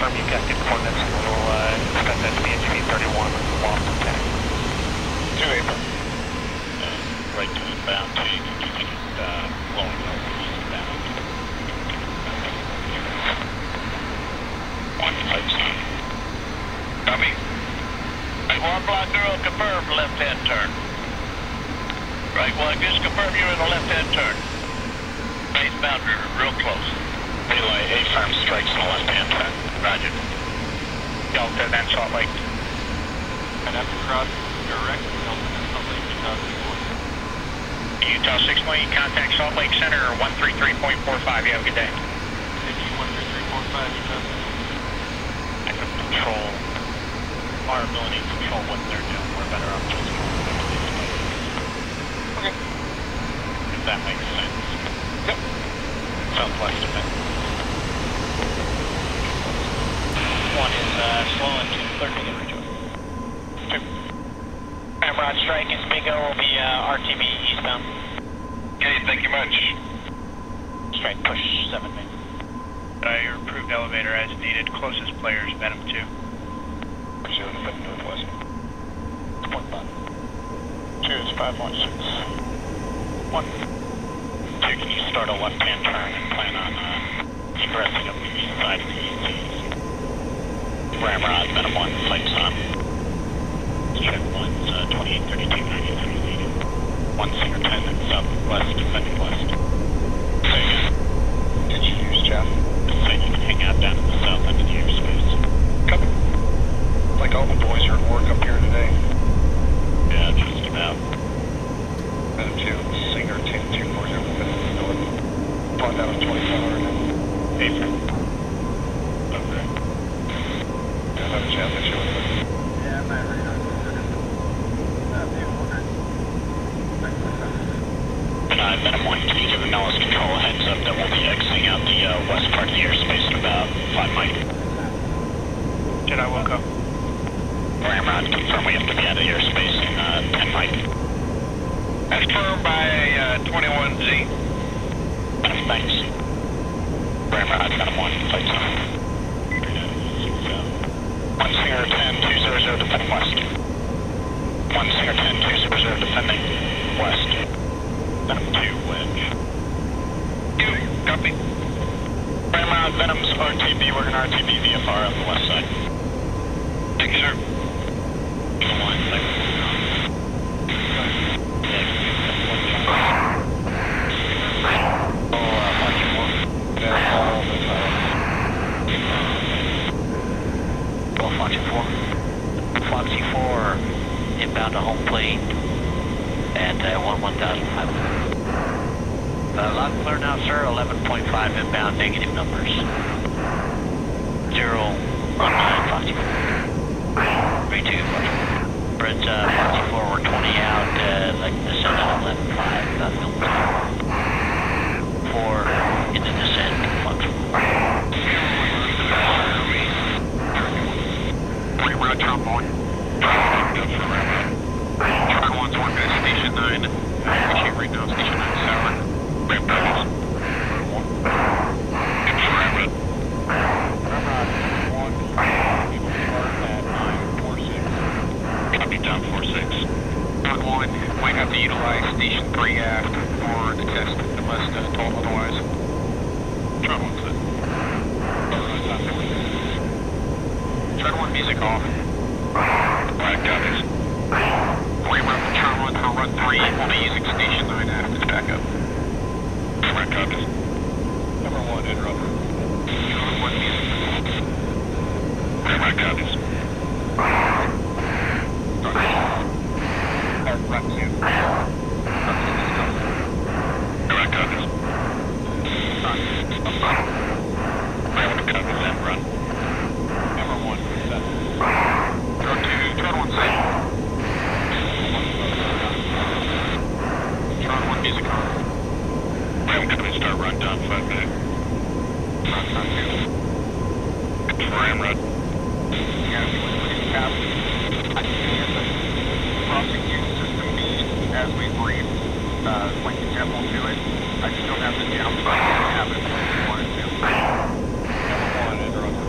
confirm you got good coordinates and we'll uh, expect that to be HV 31 lost in tank. Two April. Right to inbound, two, you can keep it, uh, blowing over eastbound. One five zero. Copy. Right one block girl, confirm left-hand turn. Right one, just confirm you're in the left-hand turn. Eastbound, real close. Relay A firm strikes in the left-hand turn. Roger. Delta, then Salt Lake. And that's across direct Delta and Salt Lake, Utah 6 Utah 6 Lane, contact Salt Lake Center 133.45. You have a good day. 513345, Utah 6 I can control our ability to control what they're doing. We're better off just Okay. if that makes sense. Yep. Southwest of it. One is uh, slowing to 30 to rejoin. Ramrod strike is Bingo will be uh, RTB eastbound. Okay, thank you much. Strike push 7 main. Uh, your approved elevator as needed. Closest player is Venom 2. Zero to Benton Northwest. Point five. Two is five one six. One. Two, can you start a left-hand turn and plan on uh, up the east side of the ECs? Ramrod, Venom 1, flights on. Check 1's uh, 2832, 93 leading. 1 Singer 10 and southwest, defending west. Say again. Did you use Jeff? Say you can hang out down in the south end of the airspace. Copy. Like all the boys are at work up here today. Yeah, just about. Venom two, Singer ten two four zero Venom North. Brought down to twenty four hundred. April. Okay. Yeah, another Jeff that you with. Yeah, my radar considered. Uh, vehicle Uh, Venom 1, can you give the Nellis Control a heads up that we'll be exiting out the uh, west part of the airspace in about 5 mic? Jedi Wilco. Ramrod, confirm we have to be out of the airspace in uh, 10 mic. That's firm by uh, 21Z. Venom, thanks. Ramrod, Venom 1, flights on. One Singer 10, 200, defending west. One Singer 10, 200, defending west. Venom 2, wedge. Copy. Ramrod, Venom's RTB, we're gonna RTB VFR on the west side. Thank you, sir. Oh, uh, Foxy 4. Yeah, all the time. Oh, Foxy 4. Foxy 4, inbound to home plate at uh, 1 1005. Uh, loud clear now, sir. 11.5 inbound, negative numbers. Zero, one nine, Foxy 4. Three two, Foxy 4. Fred's uh, 4, we're 20 out, uh, like descent at 11.5, uh, film time. Four in the descent, Foxy 4. Three route. Good for Ramrod. One's one minute, station nine. Appreciate right now, station nine, sour. Ramp doubles. Good for Ramrod. Ramrod 1, we will start at 946. Copy, Tom four six. Route one, might have to utilize station three aft for the test unless one. Try one music off. Right, copies. Reroute the turn one for run three. We'll be using station nine aft as backup. Right, copies. Number 1, interrupt. Turn one music. Right, copies. Or run 2. Right, copies. Right, copies and run. Number 1, set. Drone two, drone one set. Drone one music on. Ram company start run down five minutes. Run down two. Good for Ramrod. Yeah, we went pretty fast. I can hear the prosecution system being as we breathe. Uh, when you jet won't do it. I just don't have the jump, but I can have it when you want it to. Number 1, interrupt.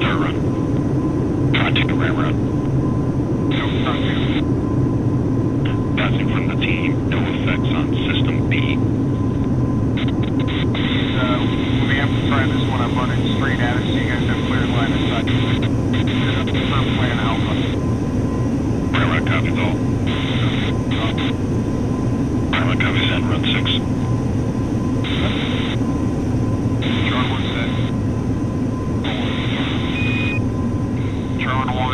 start run. Tron 2 to Ramrod. So, Tron 2. Passing from the team, no effects on System B. So, we have to try this one. I'm running straight at it, so you guys have clear line of sight. Confirm plan Alpha. Ramrod copies all. Ramrod copies and run 6. Tron 1 set. Tron 1 at music on. Ramrod copies start run. For, uh, site. one and run. Ramrod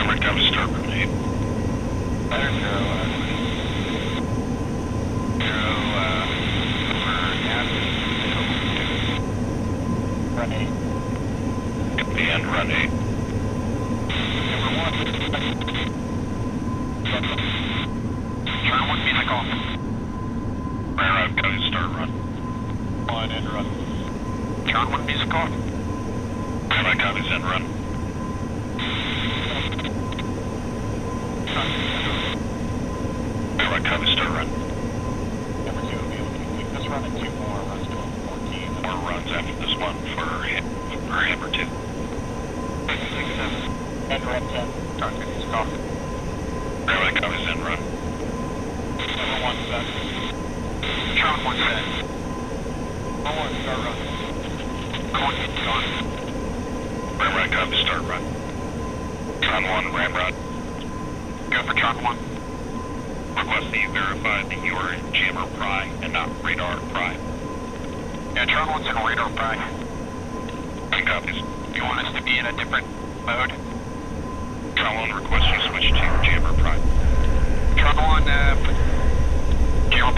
eight. Ramrod copies start run 8. Better zero, uh, over. Run eight. And run 8. Number one. Turn one music off. Ramrod copies start run. One and run. Turn one music off. Ramrod copies and run. Run. Number two will be complete this run and two more runs to 14. More runs after this one for, ha- for Hammer 2. And run 10. Turn two music off. Ramrod copies run. Number one set. Turn one set. Number one start run. Turn one. Ramrod copies start run. Tron 1, Ramrod. Go for turn one. Request that you verify that you are in jammer pry and not radar pry. Yeah, turn one's in radar pry. Nine copies. You want us to be in a different mode? Tron 1 requests you switch to jammer pry. Turn one, uh, jammer pry.